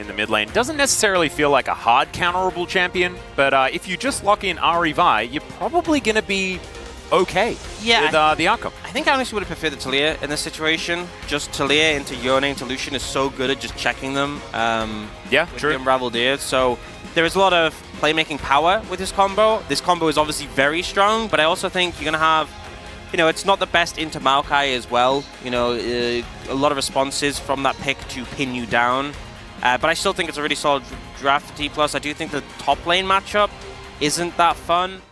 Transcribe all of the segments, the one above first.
in the mid lane. Doesn't necessarily feel like a hard counterable champion, but uh, if you just lock in Revi, you're probably going to be okay Yeah, with uh, the outcome. I think I honestly would have preferred the Taliyah in this situation. Just Taliyah into Yone into Lucian is so good at just checking them. Um, Yeah, true. Unraveled Ears. So there is a lot of playmaking power with this combo. This combo is obviously very strong, but I also think you're going to have, you know, it's not the best into Maokai as well. You know, uh, a lot of responses from that pick to pin you down. Uh, but I still think it's a really solid draft for T+. I do think the top lane matchup isn't that fun.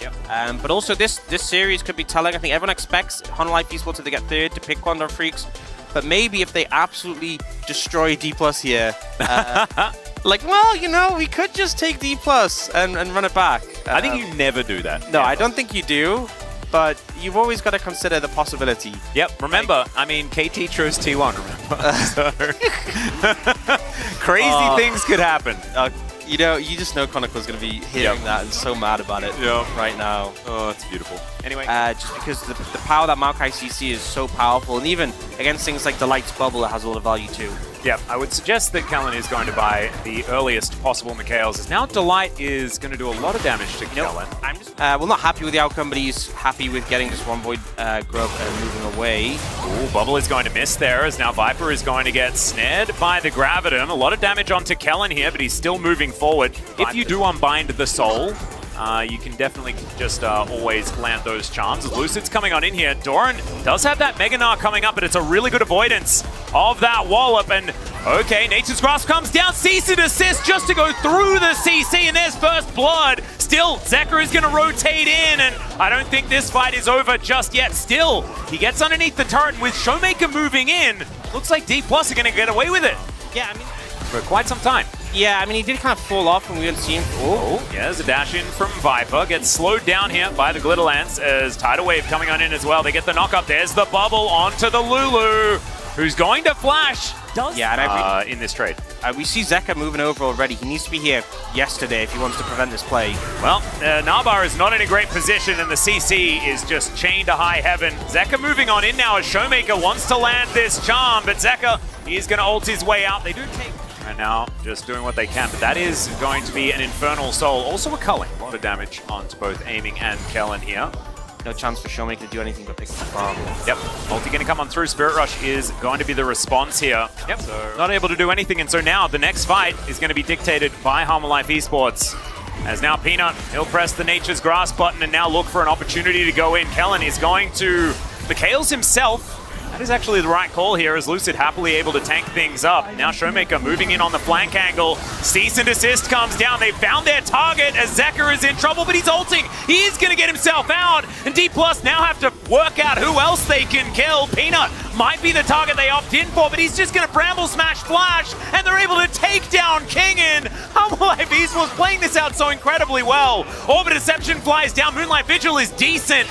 Yep. Um, but also this this series could be telling. I think everyone expects Hanwha Life Esports to get third to pick Quandar Freaks, but maybe if they absolutely destroy D plus here, uh, like well, you know, we could just take D plus and, and run it back. I think Um, you never do that. No. I don't think you do. But you've always got to consider the possibility. Yep, remember, I mean, KT chose T1, remember? so, crazy Uh, things could happen. Uh, you know, you just know Chronicle's going to be hearing Yep. that and so mad about it Yep. right now. Oh, it's beautiful. Anyway, Uh, just because the, the power that Maokai CC is so powerful, and even against things like the Light's Bubble, it has a lot of value too. yeah, I would suggest that Kellin is going to buy the earliest possible Mikael's, as now Delight is going to do a lot of damage to Kellin. I'm just uh, well, not happy with the outcome, but he's happy with getting just one Void uh, Grub and moving away. Ooh, Bubble is going to miss there, as now Viper is going to get snared by the Gravitum. A lot of damage onto Kellin here, but he's still moving forward. If you do unbind the soul, uh, you can definitely just uh, always land those charms. Lucid's coming on in here, Doran does have that Mega Gnar coming up, but it's a really good avoidance of that wallop. And okay, Nature's Grasp comes down, cease and desist just to go through the CC, and there's first blood. Still, Zeka is going to rotate in, and I don't think this fight is over just yet. Still, he gets underneath the turret, and with Showmaker moving in, looks like D Plus are going to get away with it Yeah, I mean, for quite some time. Yeah, I mean, he did kind of fall off, when we didn't see him. Oh, Oh, yeah, there's a dash in from Viper. Gets slowed down here by the Glitter Lance as Tidal Wave coming on in as well. They get the knock up. There's the bubble onto the Lulu, who's going to flash. Does Yeah, and I uh, in this trade. uh, we see Zeka moving over already. He needs to be here yesterday if he wants to prevent this play. Well, uh, Nabar is not in a great position, and the CC is just chained to high heaven. Zeka moving on in now as Showmaker wants to land this charm, but Zeka, he's going to ult his way out. They do take. And now just doing what they can, but that is going to be an Infernal Soul. Also a culling. A lot of damage onto both Aiming and Kellin here. No chance for Showmaker to do anything but pick up the farm. Yep, multi going to come on through. Spirit Rush is going to be the response here. Yep, so not able to do anything, and so now the next fight is going to be dictated by Hanwha Life Esports. As now Peanut, he'll press the Nature's Grasp button and now look for an opportunity to go in. Kellin is going to Mikael's himself. That is actually the right call here as Lucid happily able to tank things up. Now Showmaker moving in on the flank angle. Cease and desist comes down. They found their target as Zeka is in trouble, but he's ulting. He is going to get himself out. And D Plus now have to work out who else they can kill. Peanut might be the target they opt in for, but he's just going to Bramble Smash Flash, and they're able to take down Kingen. Humble Beast was playing this out so incredibly well. Orb of Deception flies down. Moonlight Vigil is decent.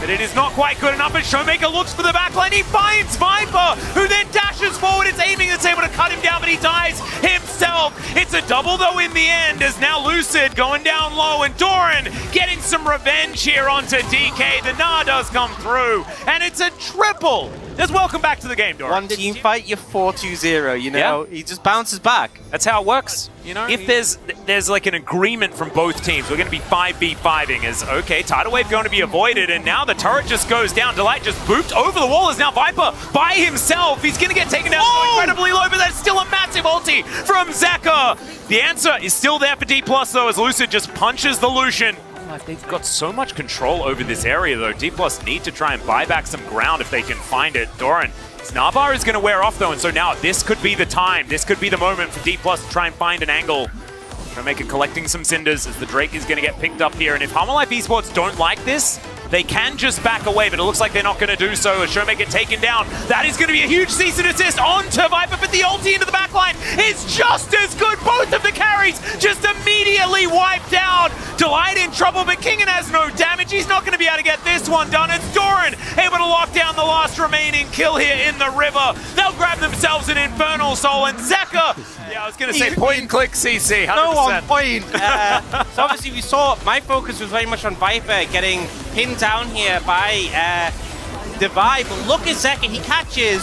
But it is not quite good enough as Showmaker looks for the backline. He finds Viper, who then dashes forward. It's aiming that's able to cut him down, but he dies himself. It's a double, though, in the end, as now Lucid going down low, and Doran getting some revenge here onto DK. The Na does come through, and it's a triple. Just welcome back to the game, Doran. One team fight, you're 4-2-0, you know? He just bounces back. That's how it works. You know, if there's there's like an agreement from both teams, we're going to be 5v5ing as, okay, Tidal Wave going to be avoided, and now the turret just goes down. Delight just booped over the wall, is now Viper by himself. He's going to get taken down so incredibly low, but that's still a massive ulti from Zeka. The answer is still there for D+, Plus though, as Lucid just punches the Lucian. Like, They've got so much control over this area, though. D Plus need to try and buy back some ground if they can find it. Doran, Navar is going to wear off, though, and so now this could be the time. This could be the moment for D Plus to try and find an angle. Trying to make it collecting some cinders as the Drake is going to get picked up here. And if Hanwha Life Esports don't like this, they can just back away, but it looks like they're not going to do so as Showmaker get taken down. That is going to be a huge cease and desist onto Viper, but the ulti into the backline is just as good. Both of the carries just immediately wiped out. Delight in trouble, but Kingen has no damage. He's not going to be able to get this one done. It's Doran able to lock down the last remaining kill here in the river. They'll grab themselves an Infernal Soul, and Zeka, yeah, I was going to say point and click CC, 100%. No on point. Uh, so obviously we saw my focus was very much on Viper getting pinned down here by uh, divide. But look at Zeka, he catches,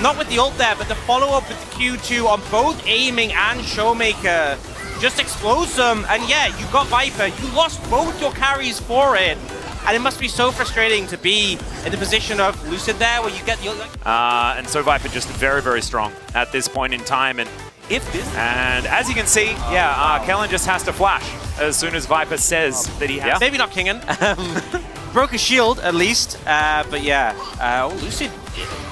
not with the ult there, but the follow-up with the Q2 on both aiming and Showmaker. Just explodes them, and yeah, you got Viper. You lost both your carries for it. And it must be so frustrating to be in the position of Lucid there, where you get the... Uh, and so Viper just very, very strong at this point in time. And if this... And as you can see, yeah, uh, Kellin just has to flash as soon as Viper says that he has... Yeah. Maybe not Kingen. Broke a shield, at least. Uh, but yeah, uh, oh, Lucid,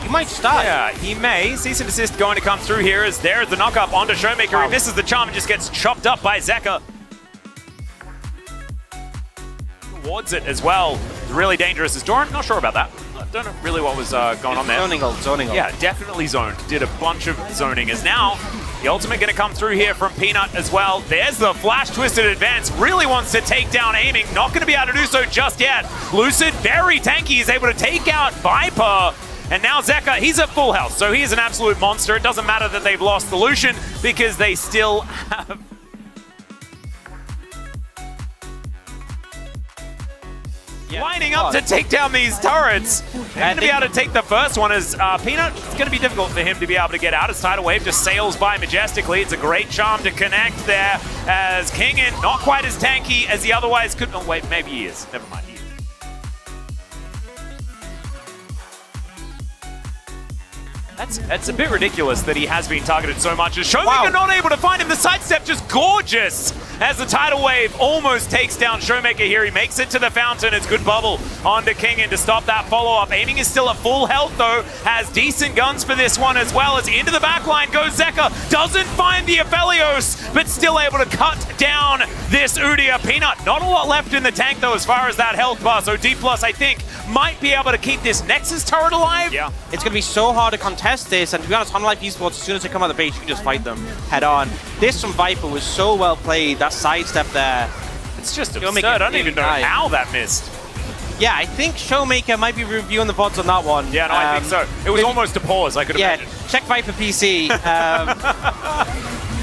he might start. Yeah, he may. Cease and desist going to come through here as there's the knock-up onto Showmaker. Wow. He misses the charm and just gets chopped up by Zeka. Towards it as well. It's really dangerous as Doran. Not sure about that. I don't know really what was uh, going on there. Zoning ult, zoning ult. Yeah, definitely zoned. Did a bunch of zoning. As now the ultimate going to come through here from Peanut as well. There's the flash twisted advance. Really wants to take down aiming. Not going to be able to do so just yet. Lucid, very tanky, is able to take out Viper. And now Zeka, he's at full health, so he is an absolute monster. It doesn't matter that they've lost the Lucian because they still have yeah. lining up to take down these turrets. They're to be able to take the first one is uh, Peanut, it's going to be difficult for him to be able to get out as Tidal Wave just sails by majestically. It's a great charm to connect there as Kingen, not quite as tanky as he otherwise could. Oh, wait, maybe he is. Never mind. That's, that's a bit ridiculous that he has been targeted so much. As Showmaker wow. not able to find him. The sidestep just gorgeous as the tidal wave almost takes down Showmaker here. He makes it to the fountain. It's good bubble onto Kingen to stop that follow-up. Aiming is still at full health, though. Has decent guns for this one as well as into the backline goes Zeka. Doesn't find the Aphelios, but still able to cut down this Udyr. Peanut, not a lot left in the tank, though, as far as that health bar. So D+, I think, might be able to keep this Nexus turret alive. Yeah. It's going to be so hard to contest this, and to be honest, Life Esports, as soon as they come out of the base, you can just fight them head on. This from Viper was so well played, that sidestep there. It's just absurd. I don't even know how that missed. Yeah, I think Showmaker might be reviewing the VODs on that one. Yeah, no, um, I think um, so. It was almost a pause, I could yeah, imagine. check Viper PC. Um,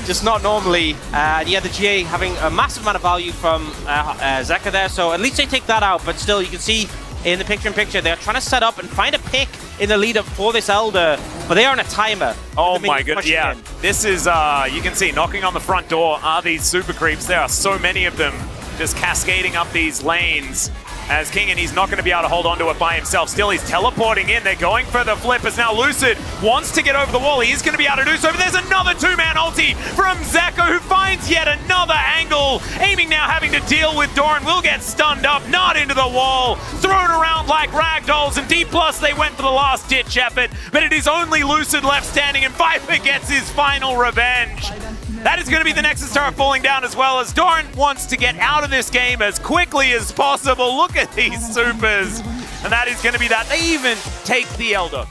just not normally. Uh, yeah, the GA having a massive amount of value from uh, uh, Zeka there, so at least they take that out, but still, you can see in the picture-in-picture. They're trying to set up and find a pick in the lead-up for this Elder, but they are on a timer. Oh my goodness, yeah. In. This is, uh, you can see, knocking on the front door are these super creeps. There are so many of them just cascading up these lanes as King, and he's not going to be able to hold on to it by himself. Still, he's teleporting in. They're going for the flip as now Lucid wants to get over the wall. He is going to be able to do so, but there's another two-man ulti from Zeka who finds yet another angle. Aiming now having to deal with Doran. Will get stunned up, not into the wall. Thrown around like ragdolls, and D+, plus they went for the last-ditch effort, but it is only Lucid left standing, and Viper gets his final revenge. That is going to be the Nexus turret falling down as well as Doran wants to get out of this game as quickly as possible. Look at these supers. And that is going to be that. They even take the Elder.